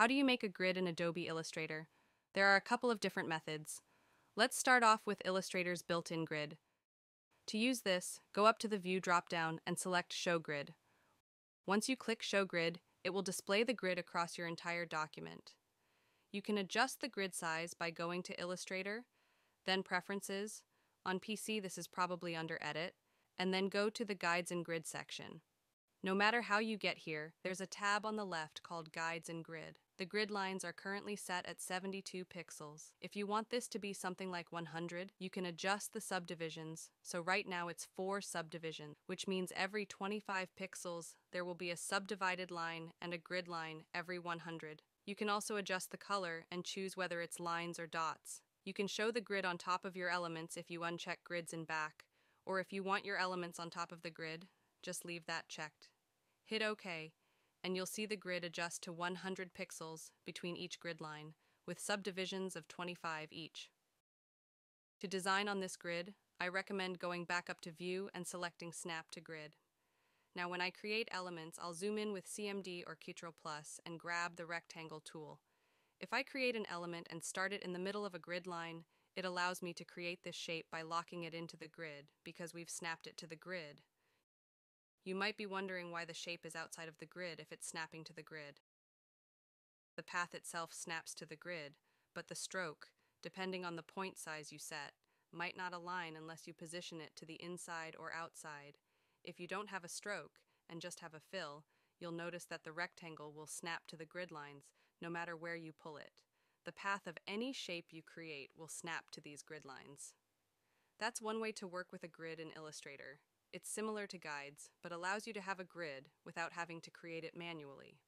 How do you make a grid in Adobe Illustrator? There are a couple of different methods. Let's start off with Illustrator's built-in grid. To use this, go up to the View dropdown and select Show Grid. Once you click Show Grid, it will display the grid across your entire document. You can adjust the grid size by going to Illustrator, then Preferences, on PC this is probably under Edit, and then go to the Guides and Grid section. No matter how you get here, there's a tab on the left called Guides and Grid. The grid lines are currently set at 72 pixels. If you want this to be something like 100, you can adjust the subdivisions. So right now it's 4 subdivisions, which means every 25 pixels there will be a subdivided line and a grid line every 100. You can also adjust the color and choose whether it's lines or dots. You can show the grid on top of your elements if you uncheck grids in back, or if you want your elements on top of the grid, just leave that checked. Hit OK, and you'll see the grid adjust to 100 pixels between each grid line, with subdivisions of 25 each. To design on this grid, I recommend going back up to View and selecting Snap to Grid. Now when I create elements, I'll zoom in with CMD or Ctrl Plus and grab the Rectangle tool. If I create an element and start it in the middle of a grid line, it allows me to create this shape by locking it into the grid because we've snapped it to the grid. You might be wondering why the shape is outside of the grid if it's snapping to the grid. The path itself snaps to the grid, but the stroke, depending on the point size you set, might not align unless you position it to the inside or outside. If you don't have a stroke and just have a fill, you'll notice that the rectangle will snap to the grid lines no matter where you pull it. The path of any shape you create will snap to these grid lines. That's one way to work with a grid in Illustrator. It's similar to guides, but allows you to have a grid without having to create it manually.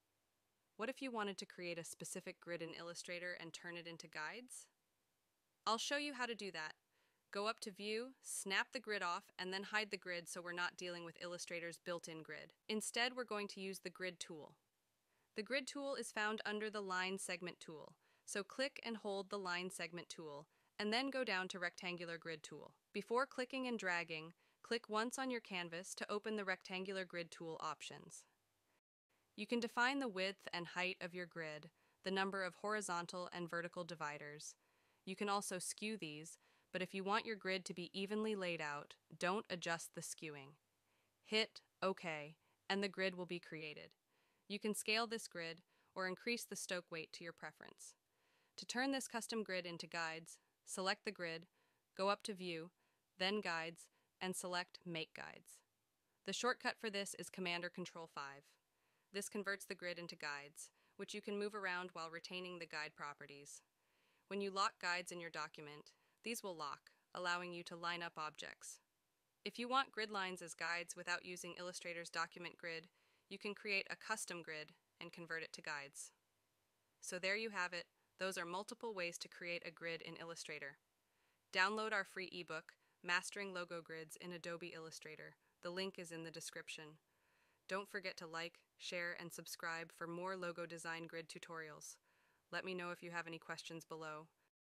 What if you wanted to create a specific grid in Illustrator and turn it into guides? I'll show you how to do that. Go up to View, snap the grid off, and then hide the grid so we're not dealing with Illustrator's built-in grid. Instead, we're going to use the Grid tool. The Grid tool is found under the Line Segment tool, so click and hold the Line Segment tool, and then go down to Rectangular Grid tool. Before clicking and dragging, Click once on your canvas to open the rectangular grid tool options. You can define the width and height of your grid, the number of horizontal and vertical dividers. You can also skew these, but if you want your grid to be evenly laid out, don't adjust the skewing. Hit OK, and the grid will be created. You can scale this grid or increase the stroke weight to your preference. To turn this custom grid into guides, select the grid, go up to View, then Guides, and select Make Guides. The shortcut for this is Command or Control 5. This converts the grid into guides, which you can move around while retaining the guide properties. When you lock guides in your document, these will lock, allowing you to line up objects. If you want grid lines as guides without using Illustrator's document grid, you can create a custom grid and convert it to guides. So there you have it. Those are multiple ways to create a grid in Illustrator. Download our free ebook, Mastering Logo Grids in Adobe Illustrator. The link is in the description. Don't forget to like, share, and subscribe for more logo design grid tutorials. Let me know if you have any questions below.